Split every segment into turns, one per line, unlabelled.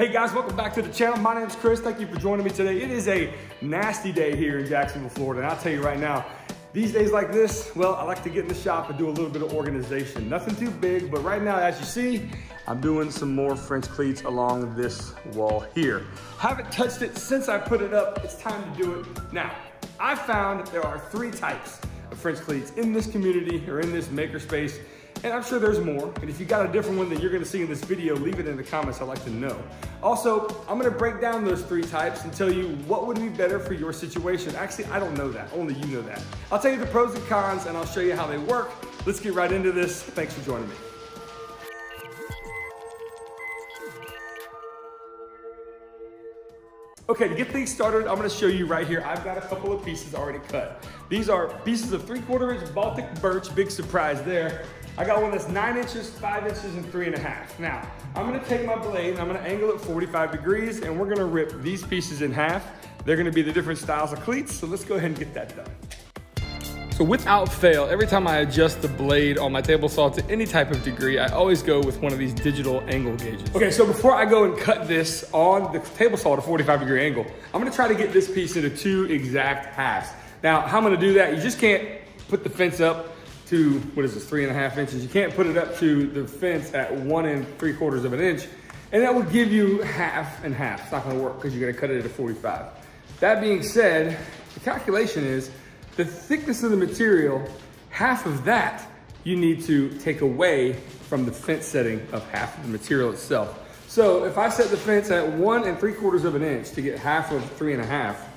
Hey guys, welcome back to the channel. My name is Chris. Thank you for joining me today. It is a nasty day here in Jacksonville, Florida. And I'll tell you right now, these days like this, well, I like to get in the shop and do a little bit of organization. Nothing too big, but right now, as you see, I'm doing some more French cleats along this wall here. Haven't touched it since I put it up. It's time to do it now. I found there are three types of French cleats in this community or in this makerspace and I'm sure there's more. And if you got a different one that you're gonna see in this video, leave it in the comments, I'd like to know. Also, I'm gonna break down those three types and tell you what would be better for your situation. Actually, I don't know that, only you know that. I'll tell you the pros and cons and I'll show you how they work. Let's get right into this. Thanks for joining me. Okay, to get things started, I'm gonna show you right here. I've got a couple of pieces already cut. These are pieces of three quarter inch Baltic birch, big surprise there. I got one that's nine inches, five inches, and three and a half. Now, I'm gonna take my blade and I'm gonna angle it 45 degrees and we're gonna rip these pieces in half. They're gonna be the different styles of cleats, so let's go ahead and get that done. So without fail, every time I adjust the blade on my table saw to any type of degree, I always go with one of these digital angle gauges. Okay, so before I go and cut this on the table saw to 45 degree angle, I'm gonna try to get this piece into two exact halves. Now, how I'm gonna do that, you just can't put the fence up to, what is this, three and a half inches. You can't put it up to the fence at one and three quarters of an inch. And that would give you half and half. It's not gonna work because you're gonna cut it at a 45. That being said, the calculation is the thickness of the material, half of that you need to take away from the fence setting of half of the material itself. So if I set the fence at one and three quarters of an inch to get half of three and a half,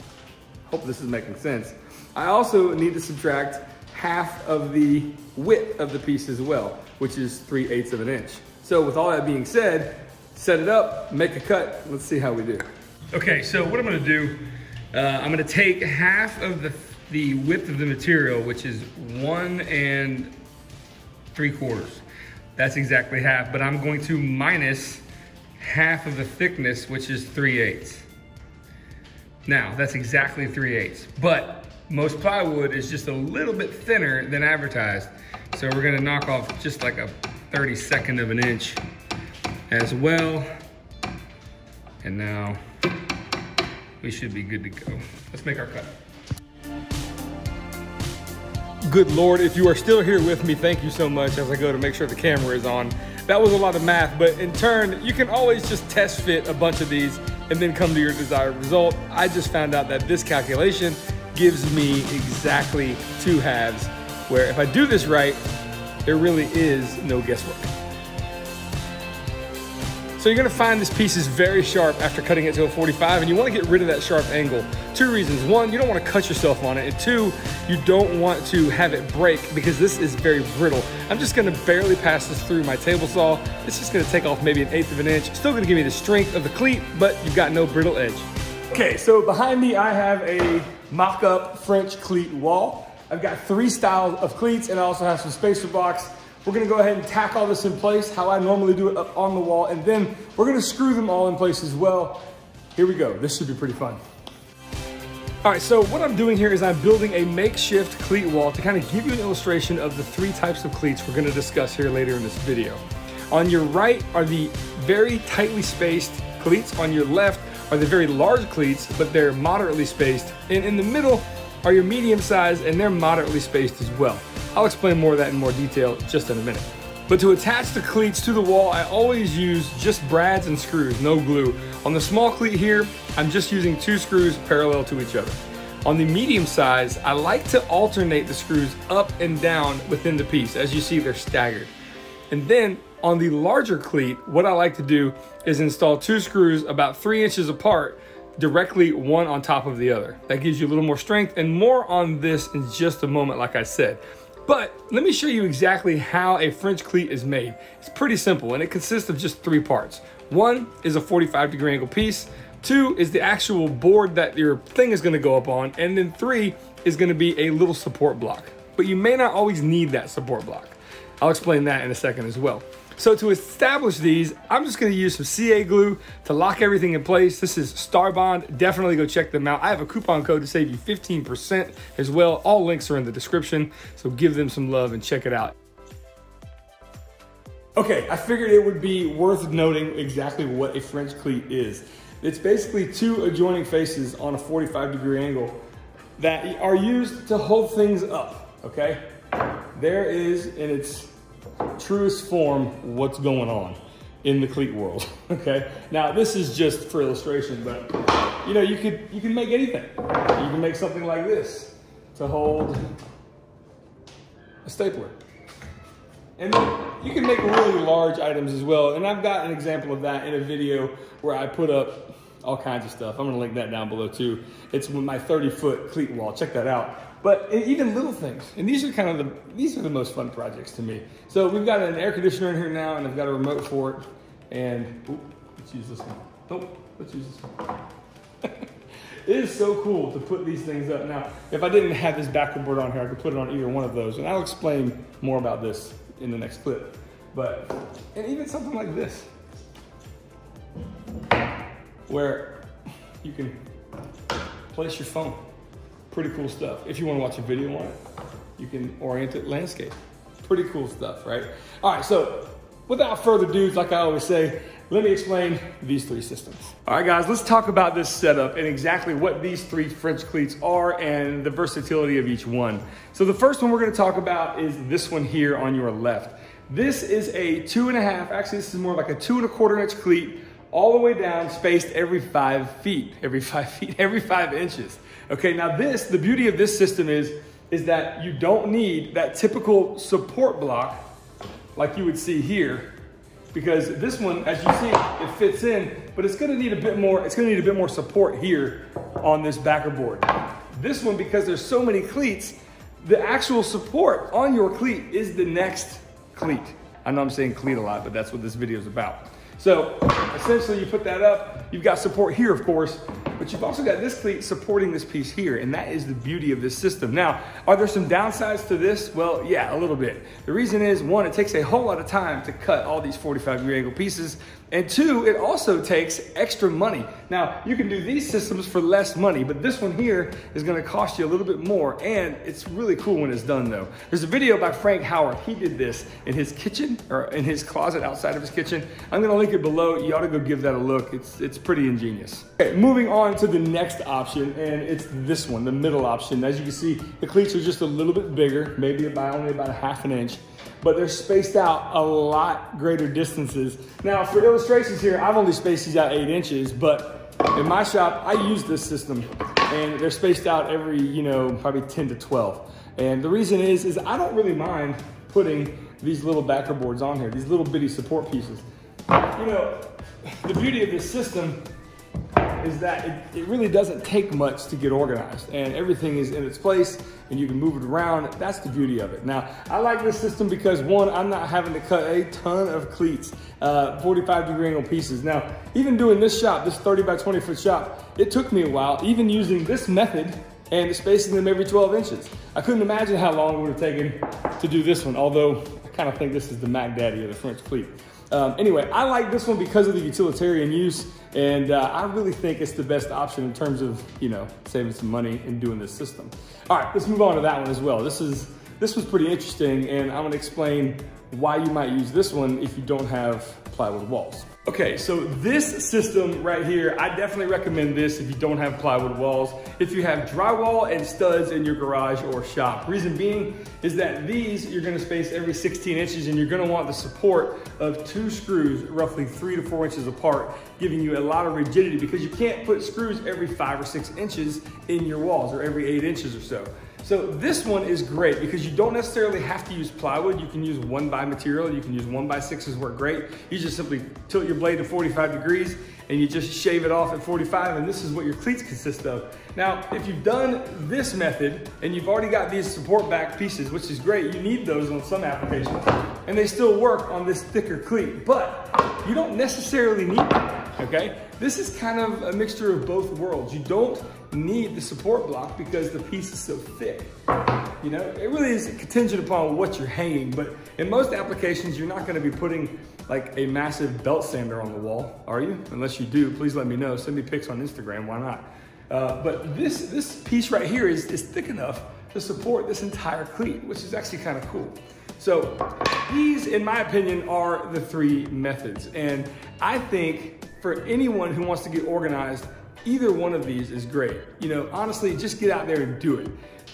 hope this is making sense. I also need to subtract half of the width of the piece as well, which is 3 eighths of an inch. So with all that being said, set it up, make a cut, let's see how we do. Okay, so what I'm gonna do, uh, I'm gonna take half of the, the width of the material, which is one and three quarters. That's exactly half, but I'm going to minus half of the thickness, which is 3 eighths. Now, that's exactly 3 eighths, but most plywood is just a little bit thinner than advertised. So we're gonna knock off just like a 32nd of an inch as well. And now we should be good to go. Let's make our cut. Good Lord, if you are still here with me, thank you so much as I go to make sure the camera is on. That was a lot of math, but in turn, you can always just test fit a bunch of these and then come to your desired result. I just found out that this calculation gives me exactly two halves where if I do this right, there really is no guesswork. So you're gonna find this piece is very sharp after cutting it to a 45 and you wanna get rid of that sharp angle. Two reasons. One, you don't wanna cut yourself on it. And two, you don't want to have it break because this is very brittle. I'm just gonna barely pass this through my table saw. It's just gonna take off maybe an eighth of an inch. Still gonna give me the strength of the cleat, but you've got no brittle edge. Okay, so behind me I have a mock-up French cleat wall. I've got three styles of cleats and I also have some spacer blocks. We're gonna go ahead and tack all this in place, how I normally do it up on the wall, and then we're gonna screw them all in place as well. Here we go, this should be pretty fun. All right, so what I'm doing here is I'm building a makeshift cleat wall to kind of give you an illustration of the three types of cleats we're gonna discuss here later in this video. On your right are the very tightly spaced cleats. On your left are the very large cleats, but they're moderately spaced. And in the middle are your medium size and they're moderately spaced as well. I'll explain more of that in more detail just in a minute. But to attach the cleats to the wall, I always use just brads and screws, no glue. On the small cleat here, I'm just using two screws parallel to each other. On the medium size, I like to alternate the screws up and down within the piece. As you see, they're staggered. And then on the larger cleat, what I like to do is install two screws about three inches apart directly one on top of the other. That gives you a little more strength and more on this in just a moment, like I said. But let me show you exactly how a French cleat is made. It's pretty simple and it consists of just three parts. One is a 45 degree angle piece. Two is the actual board that your thing is gonna go up on. And then three is gonna be a little support block. But you may not always need that support block. I'll explain that in a second as well. So to establish these, I'm just gonna use some CA glue to lock everything in place. This is Starbond, definitely go check them out. I have a coupon code to save you 15% as well. All links are in the description, so give them some love and check it out. Okay, I figured it would be worth noting exactly what a French cleat is. It's basically two adjoining faces on a 45 degree angle that are used to hold things up, okay? There is, and its truest form, what's going on in the cleat world, okay? Now, this is just for illustration, but you know, you could, you can make anything. You can make something like this to hold a stapler. And you can make really large items as well. And I've got an example of that in a video where I put up all kinds of stuff. I'm gonna link that down below too. It's my 30 foot cleat wall, check that out. But even little things, and these are kind of the, these are the most fun projects to me. So we've got an air conditioner in here now and I've got a remote for it. And, let's use this one. Nope, let's use this one. it is so cool to put these things up. Now, if I didn't have this backer board on here, I could put it on either one of those. And I'll explain more about this in the next clip. But, and even something like this, where you can place your phone. Pretty cool stuff. If you want to watch a video on it, you can orient it landscape. Pretty cool stuff, right? All right, so without further ado, like I always say, let me explain these three systems. All right, guys, let's talk about this setup and exactly what these three French cleats are and the versatility of each one. So the first one we're gonna talk about is this one here on your left. This is a two and a half, actually this is more like a two and a quarter inch cleat all the way down, spaced every five feet, every five feet, every five inches. Okay, now this, the beauty of this system is, is that you don't need that typical support block like you would see here, because this one, as you see, it fits in, but it's gonna need a bit more, it's gonna need a bit more support here on this backer board. This one, because there's so many cleats, the actual support on your cleat is the next cleat. I know I'm saying cleat a lot, but that's what this video is about. So essentially you put that up, you've got support here, of course, but you've also got this cleat supporting this piece here, and that is the beauty of this system. Now, are there some downsides to this? Well, yeah, a little bit. The reason is, one, it takes a whole lot of time to cut all these 45 degree angle pieces, and two, it also takes extra money. Now, you can do these systems for less money, but this one here is gonna cost you a little bit more, and it's really cool when it's done though. There's a video by Frank Howarth. He did this in his kitchen, or in his closet outside of his kitchen. I'm gonna link it below. You ought to go give that a look. It's, it's pretty ingenious. Okay, moving on to the next option, and it's this one, the middle option. As you can see, the cleats are just a little bit bigger, maybe about only about a half an inch but they're spaced out a lot greater distances. Now for illustrations here, I've only spaced these out eight inches, but in my shop, I use this system and they're spaced out every, you know, probably 10 to 12. And the reason is, is I don't really mind putting these little backer boards on here, these little bitty support pieces. You know, the beauty of this system is that it, it, really doesn't take much to get organized and everything is in its place and you can move it around. That's the beauty of it. Now, I like this system because one, I'm not having to cut a ton of cleats, uh, 45 degree angle pieces. Now, even doing this shop, this 30 by 20 foot shop, it took me a while, even using this method and spacing them every 12 inches. I couldn't imagine how long it would have taken to do this one, although I kind of think this is the Mac Daddy of the French cleat. Um, anyway, I like this one because of the utilitarian use, and uh, I really think it's the best option in terms of, you know, saving some money and doing this system. All right, let's move on to that one as well. This is this was pretty interesting, and I'm gonna explain why you might use this one if you don't have plywood walls. Okay, so this system right here, I definitely recommend this if you don't have plywood walls. If you have drywall and studs in your garage or shop. Reason being is that these you're gonna space every 16 inches and you're gonna want the support of two screws roughly three to four inches apart, giving you a lot of rigidity because you can't put screws every five or six inches in your walls or every eight inches or so. So this one is great because you don't necessarily have to use plywood. You can use one by material. You can use one by sixes work great. You just simply tilt your blade to 45 degrees and you just shave it off at 45 and this is what your cleats consist of. Now, if you've done this method and you've already got these support back pieces, which is great, you need those on some applications and they still work on this thicker cleat, but you don't necessarily need okay? This is kind of a mixture of both worlds. You don't need the support block because the piece is so thick. You know, it really is contingent upon what you're hanging, but in most applications, you're not gonna be putting like a massive belt sander on the wall, are you? Unless you do, please let me know. Send me pics on Instagram, why not? Uh, but this, this piece right here is, is thick enough to support this entire cleat, which is actually kind of cool. So these, in my opinion, are the three methods. And I think for anyone who wants to get organized, either one of these is great. You know, honestly, just get out there and do it.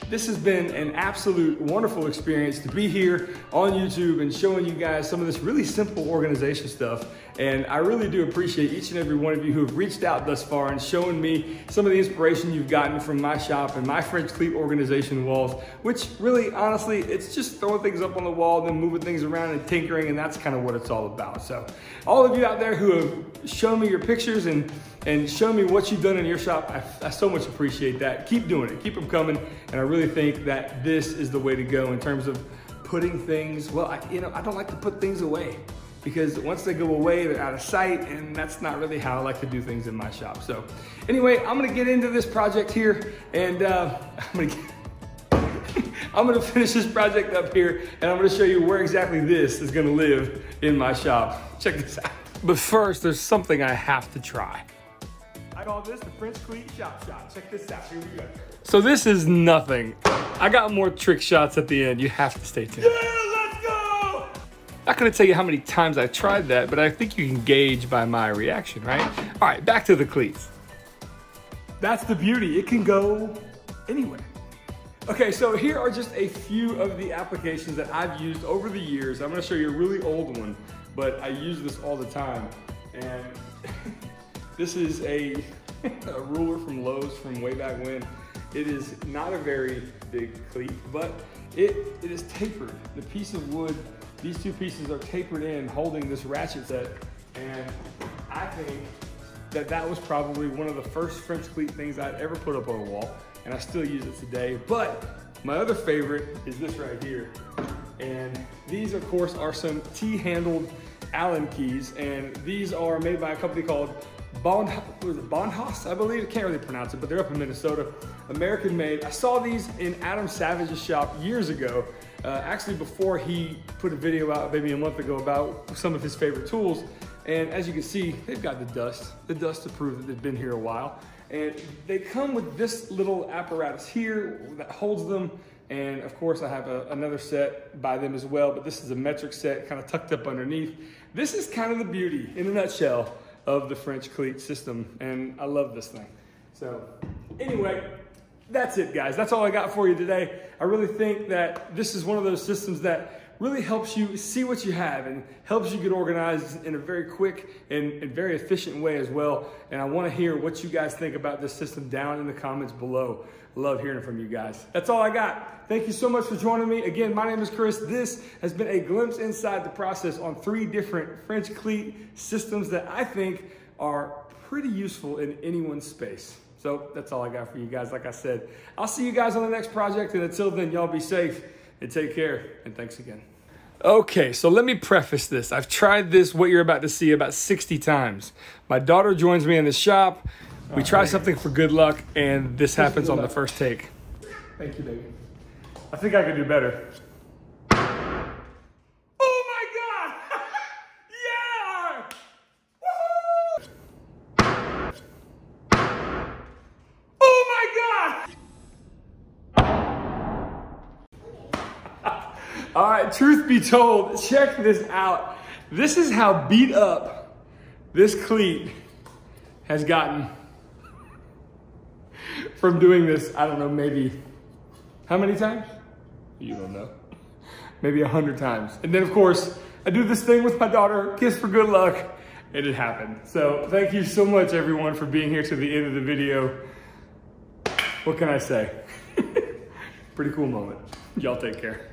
This has been an absolute wonderful experience to be here on YouTube and showing you guys some of this really simple organization stuff. And I really do appreciate each and every one of you who have reached out thus far and shown me some of the inspiration you've gotten from my shop and my French cleat organization walls, which really, honestly, it's just throwing things up on the wall, then moving things around and tinkering, and that's kind of what it's all about. So all of you out there who have shown me your pictures and and show me what you've done in your shop. I, I, so much appreciate that. Keep doing it, keep them coming. And I really think that this is the way to go in terms of putting things, well, I, you know, I don't like to put things away because once they go away, they're out of sight and that's not really how I like to do things in my shop. So anyway, I'm gonna get into this project here and uh, I'm gonna get, I'm gonna finish this project up here and I'm gonna show you where exactly this is gonna live in my shop. Check this out. But first, there's something I have to try. I call this the French Cleat Chop Shot. Check this out, here we go. So this is nothing. I got more trick shots at the end. You have to stay tuned. Yeah, let's go! Not gonna tell you how many times I've tried that, but I think you can gauge by my reaction, right? All right, back to the cleats. That's the beauty, it can go anywhere. Okay, so here are just a few of the applications that I've used over the years. I'm gonna show you a really old one, but I use this all the time. And This is a, a ruler from Lowe's from way back when. It is not a very big cleat, but it, it is tapered. The piece of wood, these two pieces are tapered in holding this ratchet set. And I think that that was probably one of the first French cleat things I'd ever put up on a wall. And I still use it today. But my other favorite is this right here. And these of course are some T-handled Allen keys. And these are made by a company called Bond, was it Bondhaus, I believe. I can't really pronounce it, but they're up in Minnesota. American made. I saw these in Adam Savage's shop years ago. Uh, actually, before he put a video out maybe a month ago about some of his favorite tools. And as you can see, they've got the dust, the dust to prove that they've been here a while. And they come with this little apparatus here that holds them. And of course, I have a, another set by them as well, but this is a metric set kind of tucked up underneath. This is kind of the beauty in a nutshell of the French cleat system. And I love this thing. So anyway, that's it guys. That's all I got for you today. I really think that this is one of those systems that really helps you see what you have and helps you get organized in a very quick and, and very efficient way as well. And I wanna hear what you guys think about this system down in the comments below. Love hearing from you guys. That's all I got. Thank you so much for joining me. Again, my name is Chris. This has been a glimpse inside the process on three different French cleat systems that I think are pretty useful in anyone's space. So that's all I got for you guys. Like I said, I'll see you guys on the next project. And until then, y'all be safe and take care. And thanks again. Okay, so let me preface this. I've tried this, what you're about to see, about 60 times. My daughter joins me in the shop. We try oh, something for good luck, and this happens on the first take. Thank you, baby. I think I could do better. Oh my God! yeah! Oh my God! All right, truth be told, check this out. This is how beat up this cleat has gotten from doing this, I don't know, maybe how many times? You don't know. Maybe a hundred times. And then of course, I do this thing with my daughter, kiss for good luck, and it happened. So thank you so much everyone for being here to the end of the video. What can I say? Pretty cool moment. Y'all take care.